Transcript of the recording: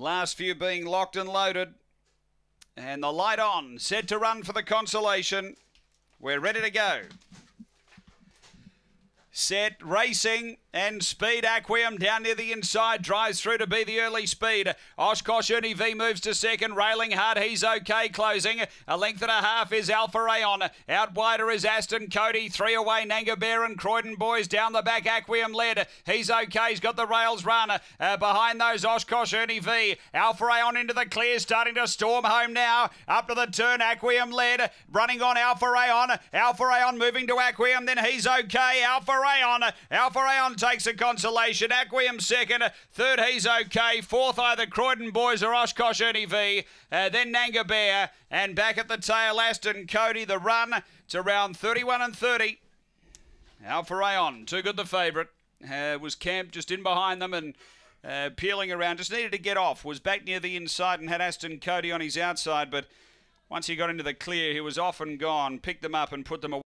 Last few being locked and loaded. And the light on, set to run for the consolation. We're ready to go. Set racing and speed. Aquium down near the inside drives through to be the early speed. Oshkosh Ernie V moves to second, railing hard. He's okay, closing a length and a half is Alpha Rayon. Out wider is Aston Cody. Three away, Nanga Bear and Croydon Boys down the back. Aquium led. He's okay. He's got the rails run. Uh, behind those, Oshkosh Ernie V. Alpha Rayon into the clear, starting to storm home now. Up to the turn, Aquium led. Running on Alpha Rayon. Alpha Rayon moving to Aquium. Then he's okay. Alpha Rayon. Alpha Rayon takes a consolation. Aquium second. Third, he's okay. Fourth, either Croydon Boys or Oshkosh Ernie V. Uh, then Nanga Bear. And back at the tail, Aston Cody. The run. to around 31 and 30. Alpha Rayon, too good the favourite. Uh, was camped just in behind them and uh, peeling around. Just needed to get off. Was back near the inside and had Aston Cody on his outside. But once he got into the clear, he was off and gone. Picked them up and put them away.